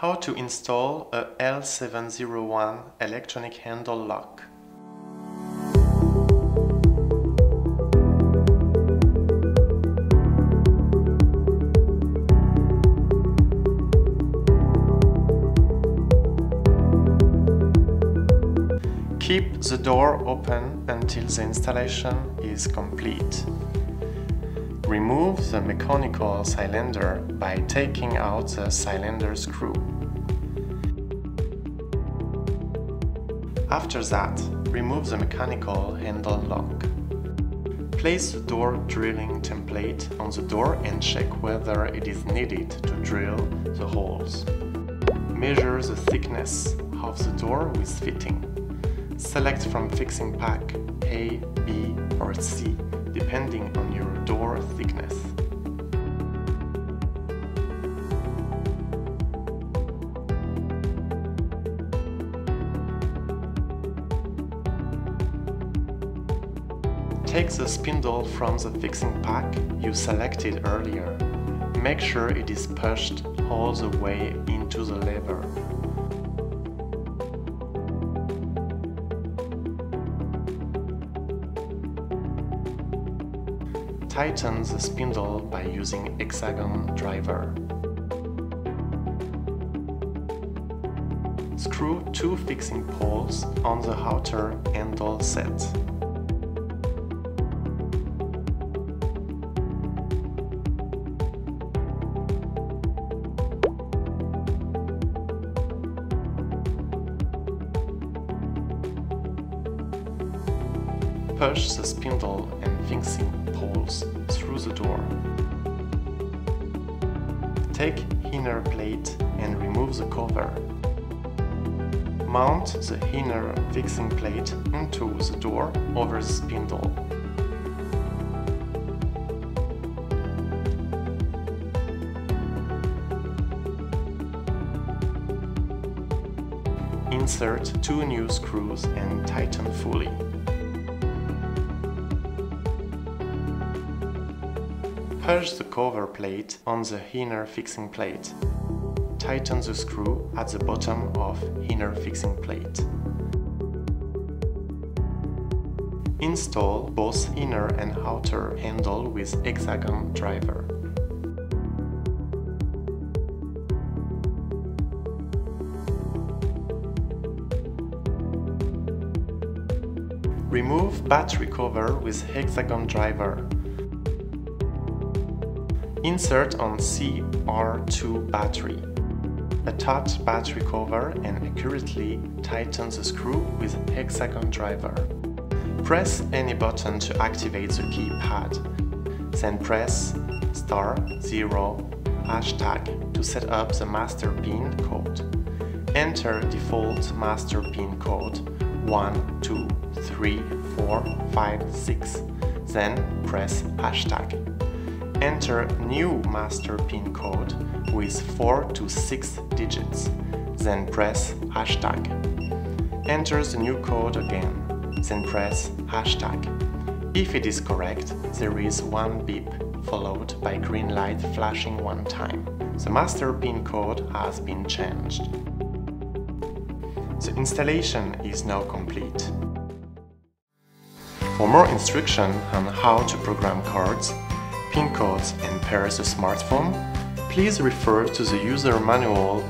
How to install a L701 electronic handle lock. Keep the door open until the installation is complete. Remove the mechanical cylinder by taking out the cylinder screw. After that, remove the mechanical handle lock. Place the door drilling template on the door and check whether it is needed to drill the holes. Measure the thickness of the door with fitting. Select from fixing pack A, B or C depending on Take the spindle from the fixing pack you selected earlier. Make sure it is pushed all the way into the lever. Tighten the spindle by using hexagon driver. Screw two fixing poles on the outer handle set. Push the spindle and fixing poles through the door. Take inner plate and remove the cover. Mount the inner fixing plate into the door over the spindle. Insert two new screws and tighten fully. Push the cover plate on the inner fixing plate. Tighten the screw at the bottom of inner fixing plate. Install both inner and outer handle with hexagon driver. Remove battery cover with hexagon driver. Insert on CR2 battery. Attach battery cover and accurately tighten the screw with hexagon driver. Press any button to activate the keypad. Then press star 0 hashtag to set up the master pin code. Enter default master pin code 1, 2, 3, 4, 5, 6. Then press hashtag. Enter new master pin code with 4 to 6 digits, then press hashtag. Enter the new code again, then press hashtag. If it is correct, there is one beep followed by green light flashing one time. The master pin code has been changed. The installation is now complete. For more instruction on how to program cards, pin codes and pairs a smartphone, please refer to the user manual